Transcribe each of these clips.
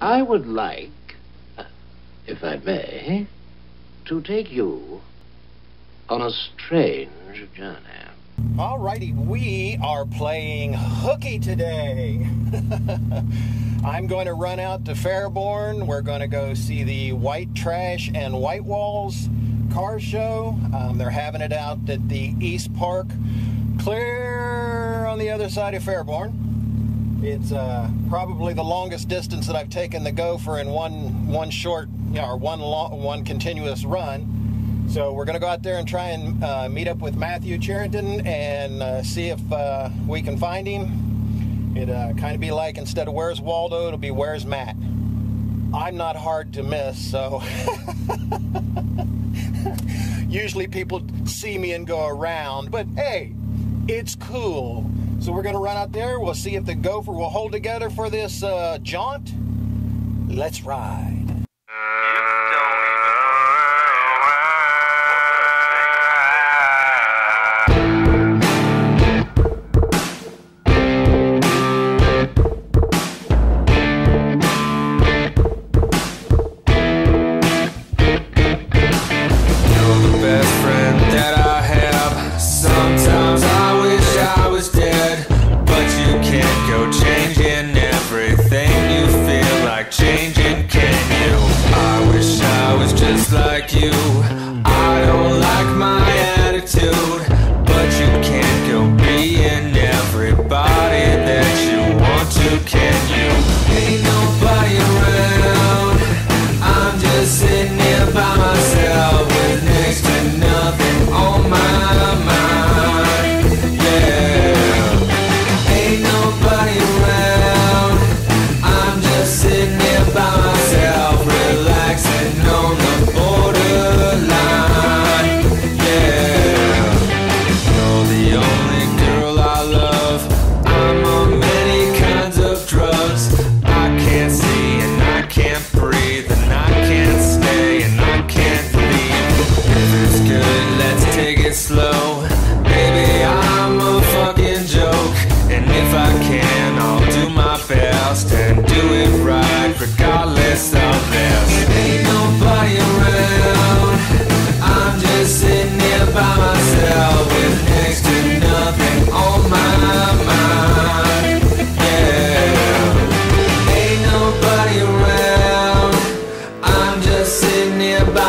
I would like, if I may, to take you on a strange journey. Alrighty, we are playing hooky today. I'm going to run out to Fairborn. We're going to go see the White Trash and White Walls car show. Um, they're having it out at the East Park, clear on the other side of Fairborn. It's uh, probably the longest distance that I've taken the Gopher in one one short, you know, or one long, one continuous run. So we're going to go out there and try and uh, meet up with Matthew Charrington and uh, see if uh, we can find him. It uh, kind of be like instead of where's Waldo, it'll be where's Matt. I'm not hard to miss, so usually people see me and go around, but hey, it's cool. So we're gonna run out there. We'll see if the gopher will hold together for this uh, jaunt. Let's ride.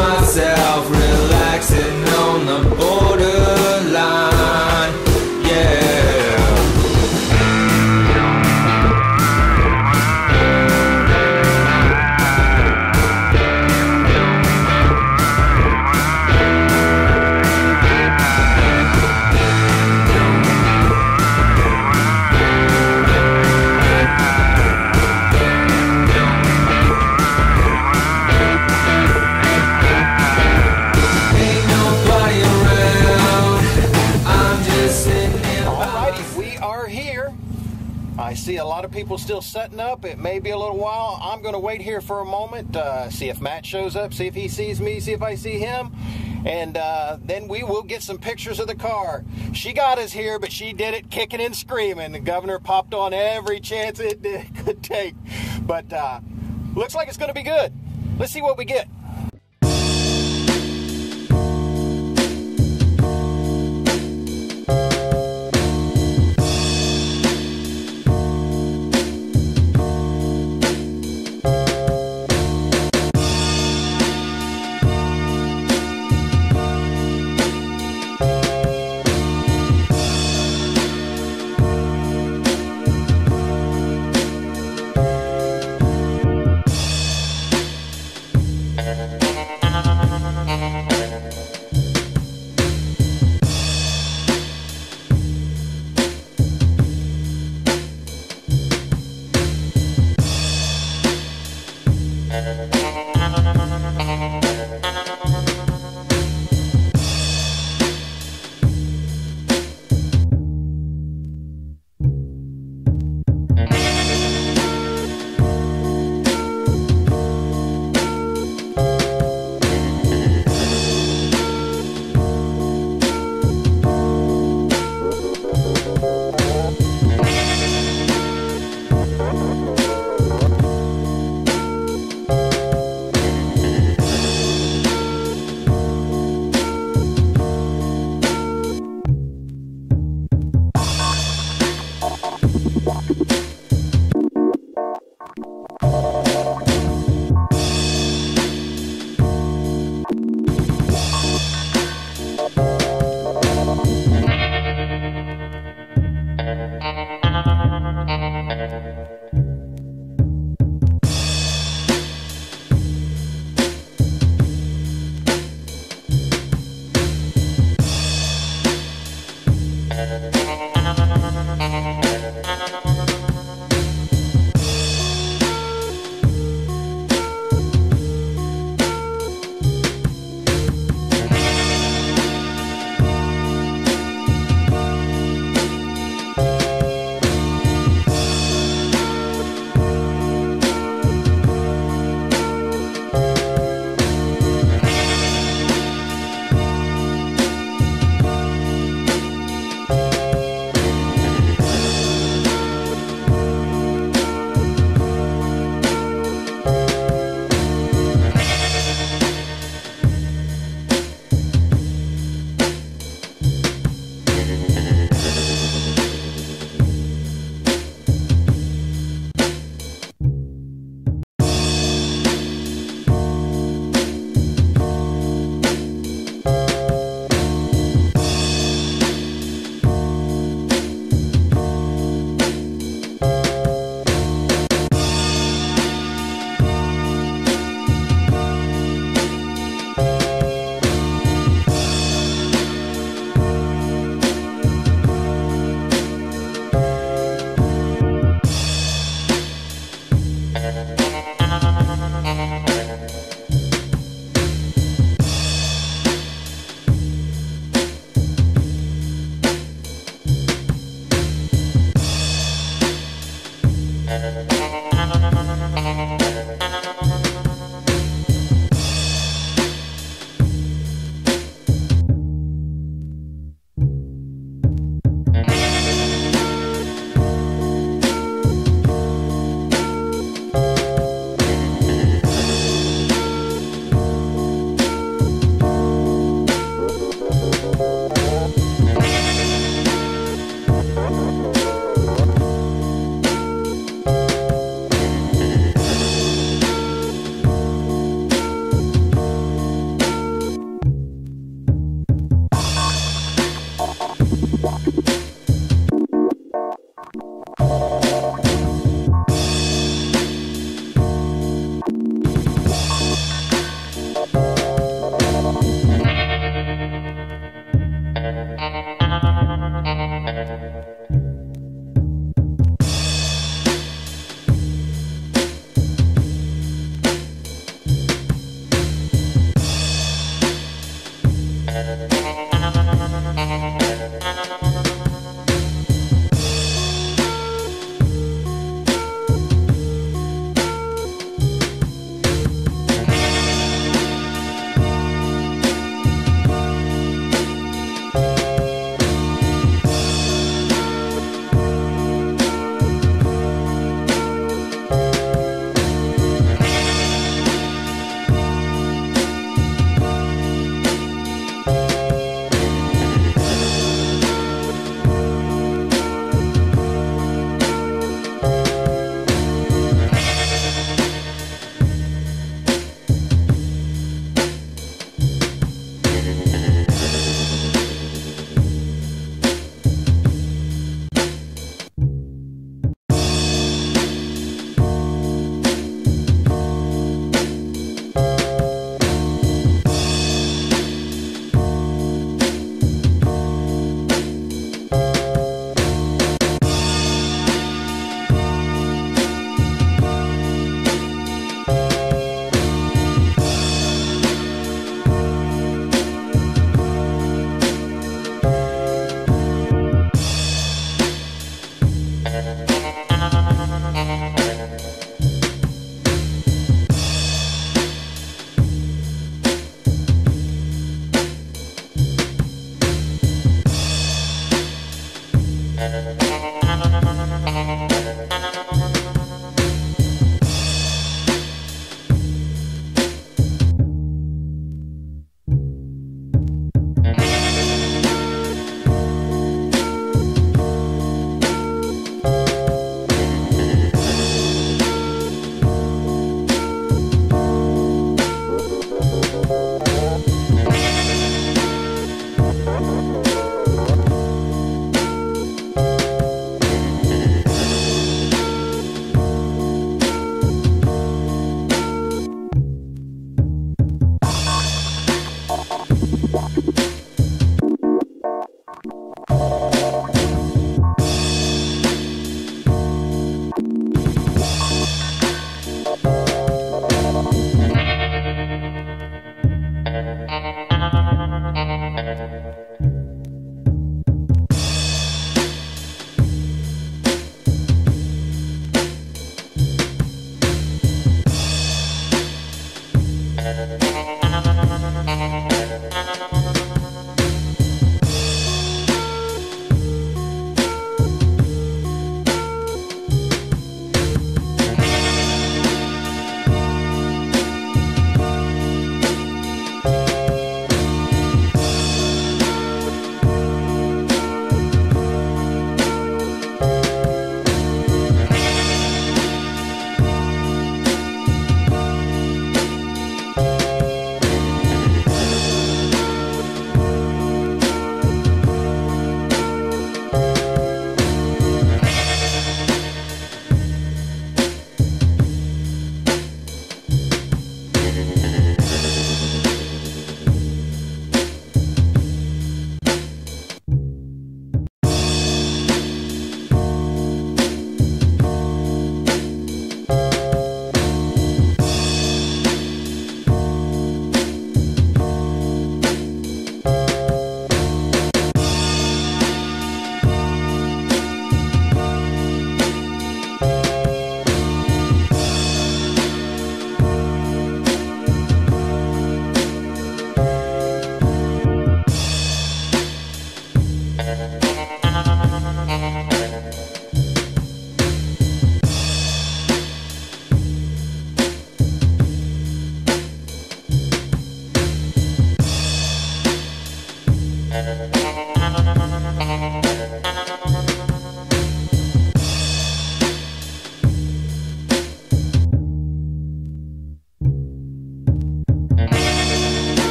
Myself, see a lot of people still setting up. It may be a little while. I'm going to wait here for a moment, uh, see if Matt shows up, see if he sees me, see if I see him, and uh, then we will get some pictures of the car. She got us here, but she did it kicking and screaming. The governor popped on every chance it could take. But uh, looks like it's going to be good. Let's see what we get. walk.